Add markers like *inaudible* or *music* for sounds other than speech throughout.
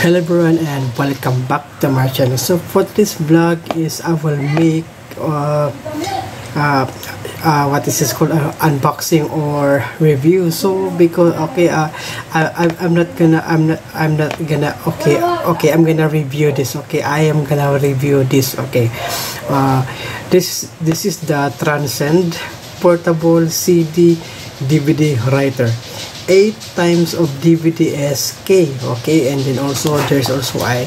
hello everyone and welcome back to my channel. So for this vlog is i will make uh, uh, uh, what is this is called uh, unboxing or review. So because okay uh, I, I'm not gonna I'm not I'm not gonna okay okay I'm gonna review this okay I am gonna review this okay. Uh, this this is the transcend portable CD DVD writer. 8 times of DVD SK okay and then also there's also I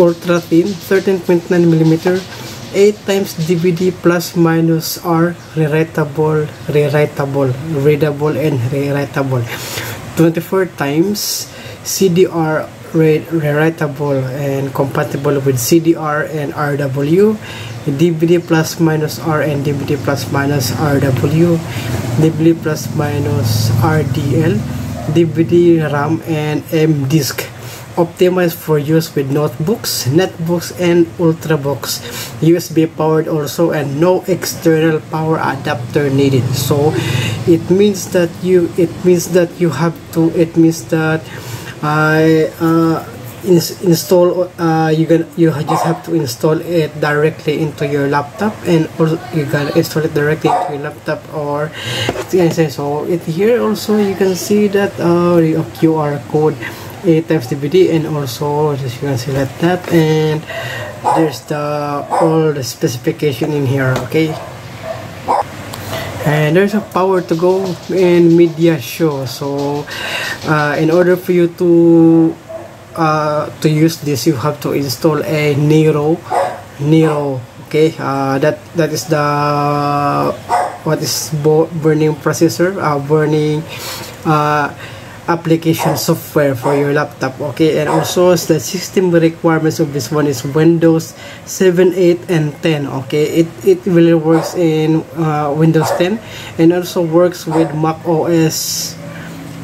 ultra thin 13.9 millimeter 8 times DVD plus minus R rewritable rewritable readable and rewritable. 24 times CDR rewritable and compatible with CDR and RW DVD plus minus R and DVD plus minus RW DVD plus minus RDL DVD RAM and M-DISC optimized for use with notebooks, netbooks, and ultrabooks. USB powered also and no external power adapter needed. So it means that you it means that you have to it means that I uh, ins install uh, you can you just have to install it directly into your laptop and also you can install it directly into your laptop or so it here also you can see that uh, QR code 8 times DVD and also as you can select that and there's the all the specification in here okay? And there's a Power2Go and MediaShow so uh, in order for you to uh, to use this you have to install a Nero Nero okay? Uh, that that is the what is burning processor uh, burning uh, application software for your laptop okay? And also the system requirements of this one is windows 7 8 and 10 okay? It it really works in uh, windows 10 and also works with mac os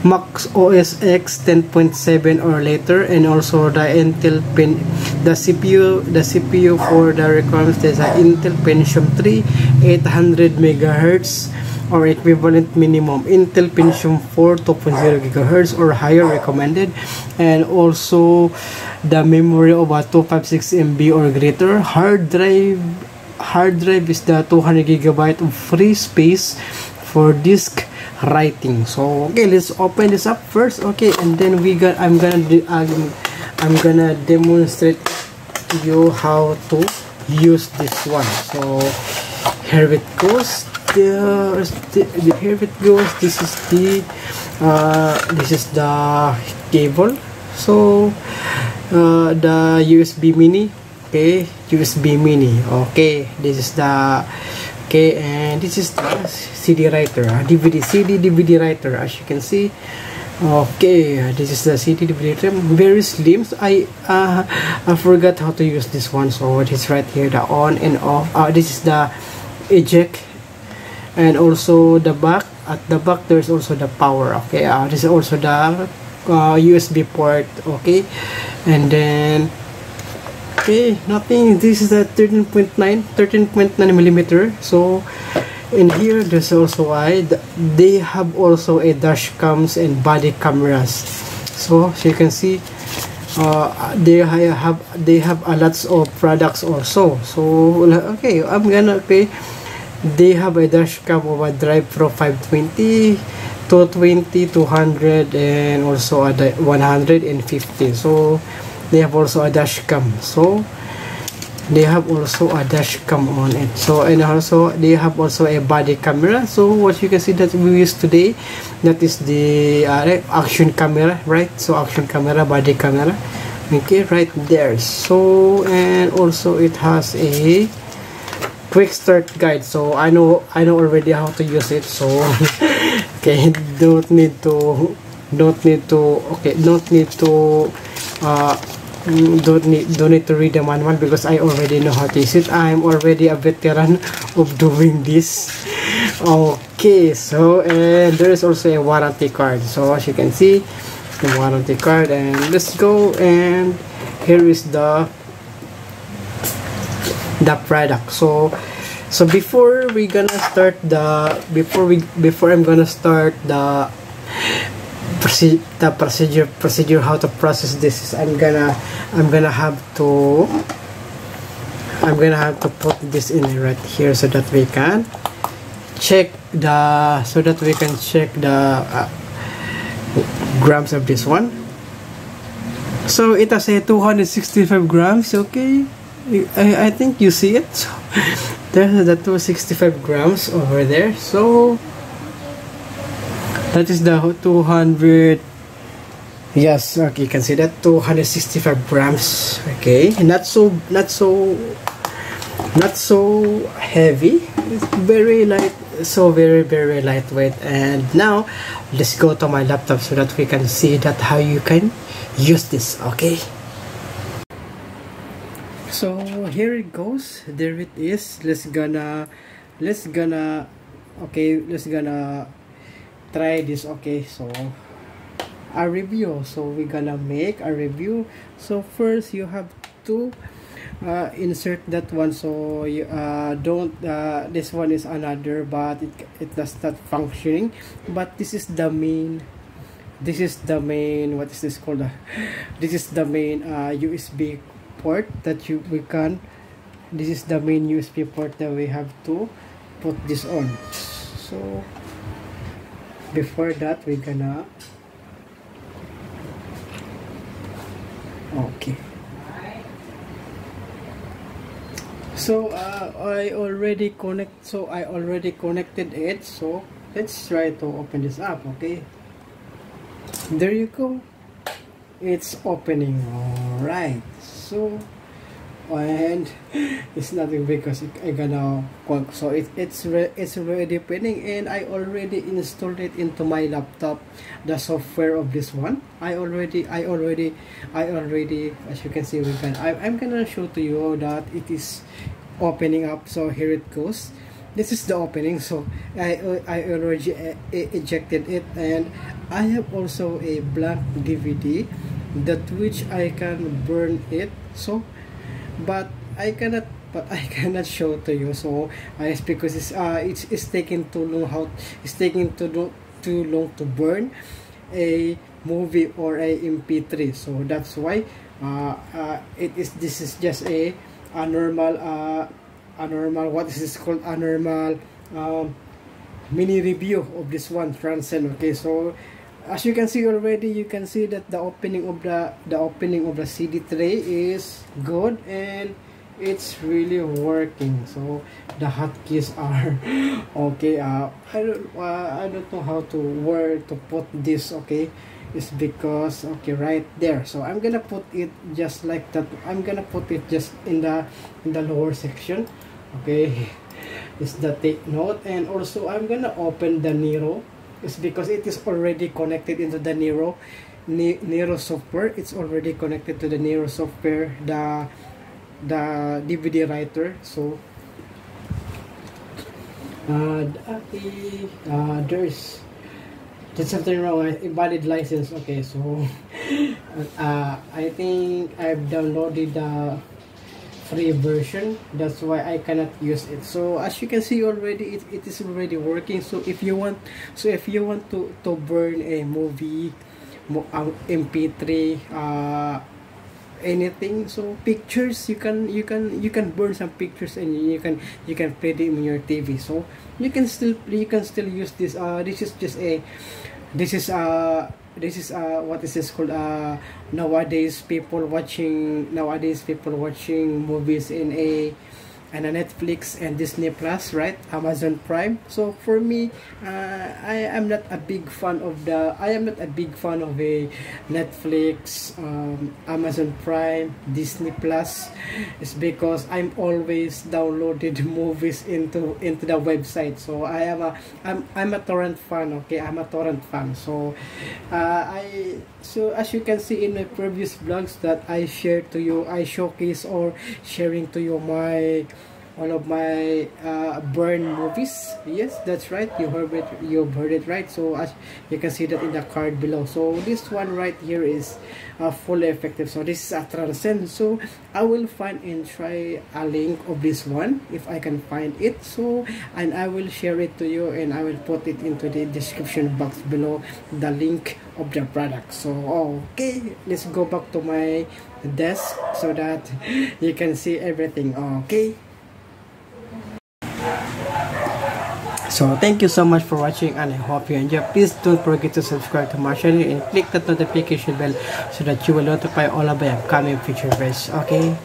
Mac OS X 10.7 or later and also the Intel Pen the CPU the CPU for the requirements is an Intel Pentium 3 800 megahertz or equivalent minimum Intel Pentium 4 2.0 gigahertz or higher recommended and also the memory of a 256 MB or greater. Hard drive hard drive is the 200 gigabyte of free space for disk writing. So okay let's open this up first. Okay and then we got i'm gonna do I'm, i'm gonna demonstrate to you how to use this one. So here it goes the, the here it goes this is the uh, this is the cable. So uh, the usb mini okay usb mini okay this is the okay and this is the CD writer DVD CD DVD writer as you can see. Okay this is the CD DVD writer. Very slim so I uh, I forgot how to use this one so it is right here the on and off. Uh, this is the eject and also the back at the back there's also the power okay? Uh, this is also the uh, USB port okay? And then okay nothing this is a 13.9 13.9 millimeter. So in here there's also a they have also a dash cams and body cameras. So, so you can see uh, they have they have a lots of products also. So okay i'm gonna okay they have a dash cam of a DrivePro 520 220 200 and also a 150 so they have also a dash cam. So they have also a dash cam on it. So and also they have also a body camera. So what you can see that we use today that is the uh, action camera right? So action camera body camera. Okay right there. So and also it has a quick start guide so i know i know already how to use it so *laughs* okay don't need to don't need to okay don't need to uh don't need don't need to read the manual because I already know how to use it. I'm already a veteran of doing this. *laughs* Okay so and there is also a warranty card. So as you can see the warranty card and let's go and here is the the product. So so before we gonna start the before we before I'm gonna start the the procedure procedure how to process this is I'm gonna I'm gonna have to I'm gonna have to put this in right here so that we can check the so that we can check the uh, grams of this one. So it has a 265 grams okay I, I think you see it. So *laughs* there's the 265 grams over there. So that is the 200 yes okay you can see that 265 grams okay. Not so not so not so heavy. It's very light so very very lightweight. And now let's go to my laptop so that we can see that how you can use this okay so here it goes. There it is. Let's gonna let's gonna okay let's gonna try this. Okay so a review. So we're gonna make a review. So first you have to uh, insert that one. So you uh, don't uh, this one is another but it, it does not functioning. But this is the main this is the main what is this called? *laughs* This is the main uh, USB port that you we can this is the main USB port that we have to put this on. So before that we're gonna okay. So uh, I already connect so I already connected it so let's try to open this up okay? There you go it's opening all right so and *laughs* it's nothing because I gonna work so it, it's re, it's already opening and I already installed it into my laptop the software of this one. I already I already I already as you can see we can I, I'm gonna show to you that it is opening up. So here it goes. This is the opening. So I, I already uh, ejected it and I have also a blank DVD that which I can burn it. So but I cannot but I *laughs* cannot show to you. So uh, it's because it's uh it's, it's taking too long how it's taking too long too long to burn a movie or a mp3 so that's why uh, uh it is this is just a a normal uh, a normal what is this called? A normal um, mini review of this one transcend okay? So as you can see already you can see that the opening of the the opening of the CD tray is good and it's really working. So the hotkeys are *laughs* okay uh, I don't uh, I don't know how to where to put this okay? Is because okay right there. So I'm gonna put it just like that. I'm gonna put it just in the in the lower section okay? *laughs* Is the take note. And also I'm gonna open the Nero is because it is already connected into the Nero Nero software. It's already connected to the Nero software the the DVD writer. So uh, uh, there's there's something wrong invalid license. Okay so *laughs* uh, I think I've downloaded the free version. That's why I cannot use it. So as you can see already it, it is already working. So if you want so if you want to to burn a movie mp3 uh anything so pictures you can you can you can burn some pictures and you can you can play them in your tv so you can still you can still use this uh this is just a this is uh this is uh what is this called uh nowadays people watching nowadays people watching movies in a and a Netflix and Disney Plus, right? Amazon Prime. So for me, uh, I am not a big fan of the. I am not a big fan of a Netflix, um, Amazon Prime, Disney Plus. It's because I'm always downloaded *laughs* movies into into the website. So I am a I'm I'm a torrent fan. Okay, I'm a torrent fan. So uh, I so as you can see in my previous vlogs that I share to you, I showcase or sharing to you my one of my uh, burn movies. Yes that's right. You heard it you heard it right. So as you can see that in the card below. So this one right here is uh, fully effective. So this is a transcend. So i will find and try a link of this one if i can find it. So and i will share it to you and i will put it into the description box below the link of the product. So okay let's go back to my desk so that *laughs* you can see everything. Okay So thank you so much for watching and I hope you enjoy. Please don't forget to subscribe to my channel and click that notification bell so that you will notify all of my upcoming future videos. Okay?